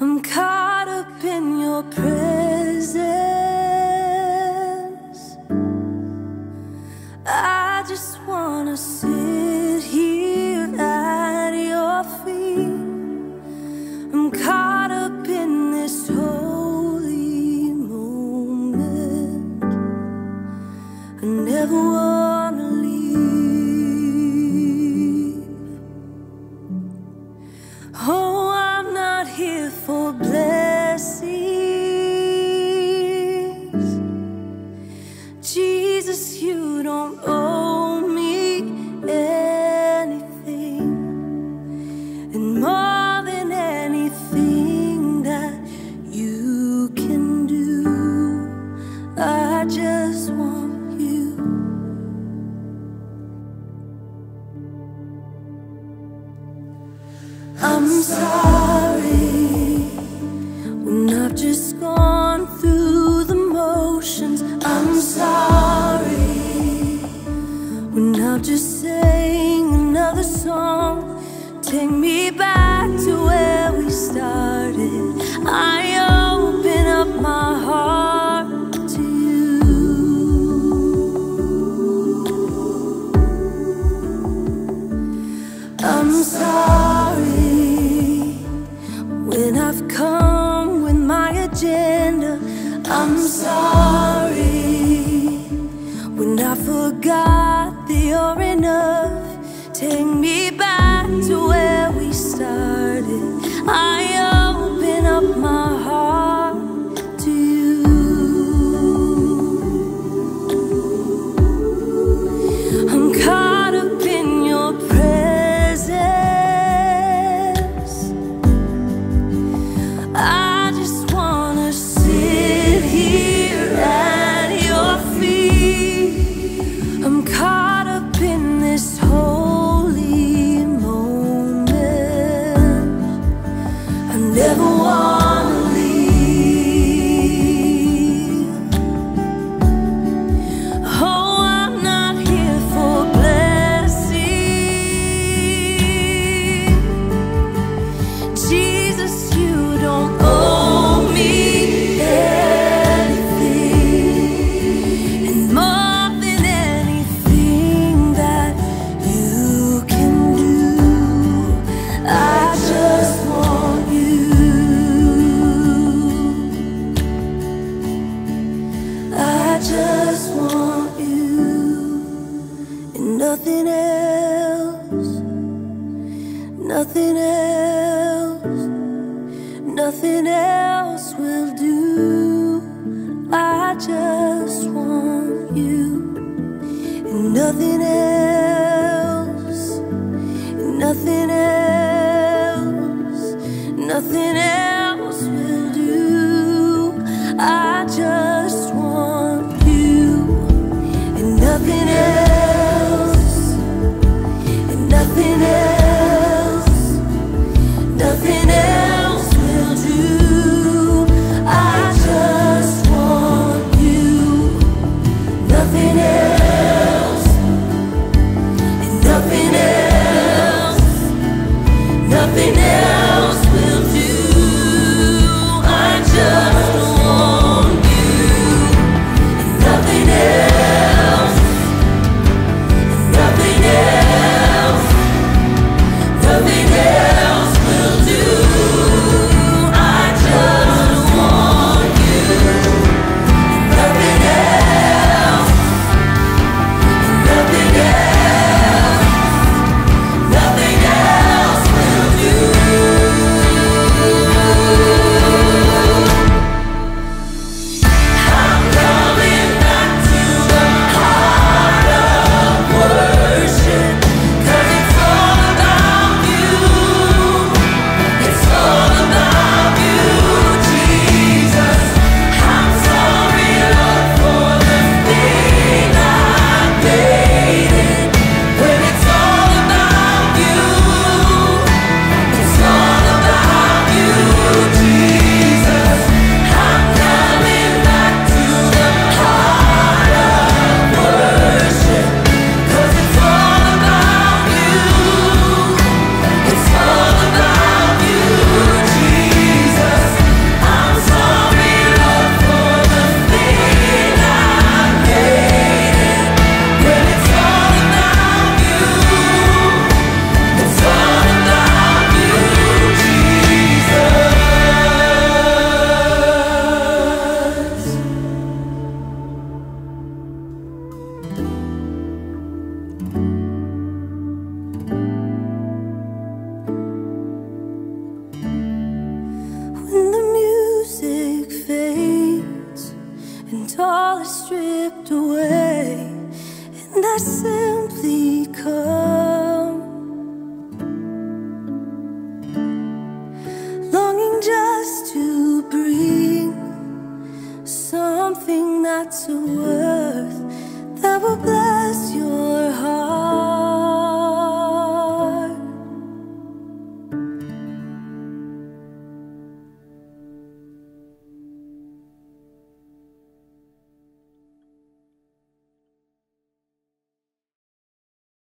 I'm caught up in your presence. I just wanna see Jesus, you don't owe song. Take me back to where we started. I open up my heart to you. I'm sorry when I've come with my agenda. I'm sorry when I forgot that you're enough. Take me back to where we started. I I never wanna nothing else, nothing else, nothing else will do. I just want you. And nothing else, nothing else, nothing else I simply come. Longing just to bring Something that's worth That will